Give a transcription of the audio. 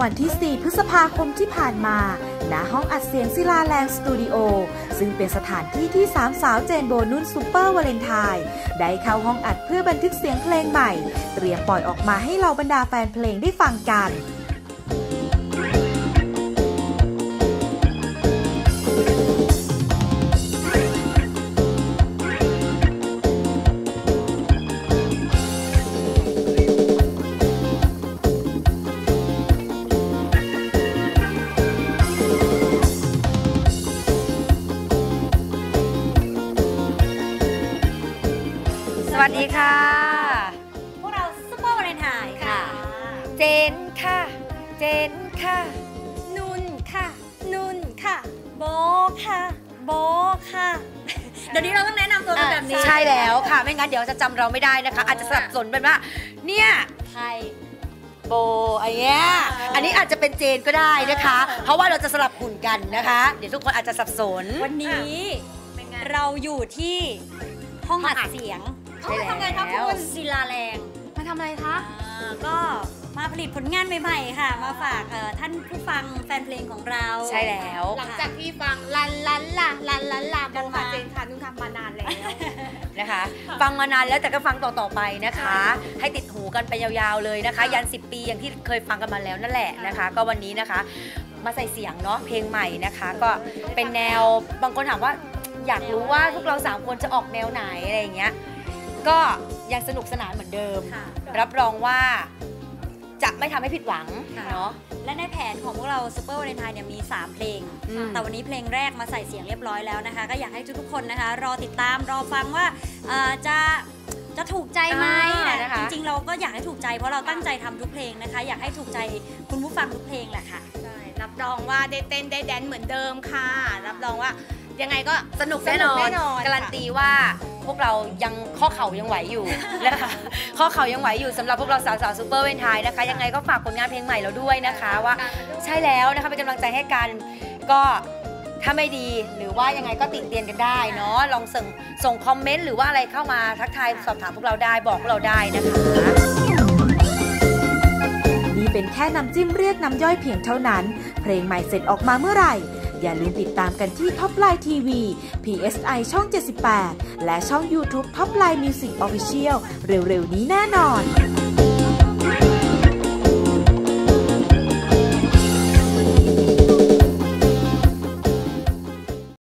วันที่ 4 พฤษภาคมที่ผ่านมาณห้องอัดเสียงศิลาแลงสตูดิโอ ซึ่งเป็นสถานที่ที่สามสาวเจนโบว์นุ่นซูเปอร์วาเลนไทน์ได้เข้าห้องอัดเพื่อบันทึกเสียงเพลงใหม่ เตรียมปล่อยออกมาให้เหล่าบรรดาแฟนเพลงได้ฟังกัน วัสดีค่ะ พวกเราซุปเปอร์วาเลนไทน์ค่ะ เจนค่ะ เจนค่ะ นุ่นค่ะ นุ่นค่ะ โบค่ะ โบค่ะ เดี๋ยวนี้เราต้องแนะนำตัวกันแบบนี้ใช่แล้วค่ะ ไม่งั้นเดี๋ยวจะจำเราไม่ได้นะคะ อาจจะสับสนเป็นว่า เนี่ยใครโบอะไรเงี้ยเอออัอันนี้อาจจะเป็นเจนก็ได้นะคะ เพราะว่าเราจะสลับหุ่นกันนะคะ เดี๋ยวทุกคนอาจจะสับสน วันนี้เราอยู่ที่ห้องอัดเสียง ใช่แล้วทำไงครับคุณศิลาแรง มาทำอะไรคะอ่าก็มาผลิตผลงานใหม่ๆ ค่ะ มาฝากเอ่อท่านผู้ฟังแฟนเพลงของเราใช่แล้ว หลังจากที่ฟังลันลันล่ะลันลันล่ะกันโบมาค่ะเจนค่ะนุ่นค่ะมานานแล้วนะคะ ฟังมานานแล้วแต่ก็ฟังต่อๆไปนะคะ ให้ติดหูกันไปยาวๆเลยนะคะ ยัน 10 ปีอย่างที่เคยฟังกันมาแล้วนั่นแหละนะคะ ก็วันนี้นะคะ มาใส่เสียงเนาะเพลงใหม่นะคะ ก็เป็นแนวบางคนถามว่าอยากรู้ว่าพวกเราสามคนจะออกแนวไหนอะไรอย่างเงี้ย ก็ยังสนุกสนานเหมือนเดิม ค่ะ รับรองว่าจะไม่ทำให้ผิดหวังค่ะ เนาะ และในแผนของพวกเราซูเปอร์วาเลนไทน์เนี่ยมี 3 เพลง อืม แต่วันนี้เพลงแรกมาใส่เสียงเรียบร้อยแล้วนะคะ ก็อยากให้ทุกๆคนนะคะ รอติดตามรอฟังว่าเอ่อจะจะถูกใจไหมอ่านะนะคะ จริงๆเราก็อยากให้ถูกใจเพราะเราตั้งใจทำทุกเพลงนะคะ อยากให้ถูกใจคุณผู้ฟังทุกเพลงแหละค่ะ ใช่รับรองว่าได้เต้นได้ dance เหมือนเดิมค่ะ รับรองว่ายังไงก็สนุกแน่นอนแน่นอนการันตีว่า พวกเรายังข้อเข่ายังไหวอยู่นะคะ ข้อเข่ายังไหวอยู่สำหรับพวกเราสาวสาวซุปเปอร์วาเลนไทน์นะคะ ยังไงก็ฝากผลงานเพลงใหม่เราด้วยนะคะว่าใช่แล้วนะคะเป็นกำลังใจให้กันก็ถ้าไม่ดีหรือว่ายังไงก็ติเตียนกันได้เนาะลองส่งส่งคอมเมนต์หรือว่าอะไรเข้ามาทักทายสอบถามพวกเราได้บอกพวกเราได้นะคะนี่เป็นแค่น้ำจิ้มเรียกน้ำย่อยเพียงเท่านั้น เพลงใหม่เสร็จออกมาเมื่อไหร่ อย่าลืมติดตามกันที่ท็อปไลน์ทีวี PSI ช่อง 78 และช่อง YouTube Top Line Music Official เร็วๆ นี้แน่นอน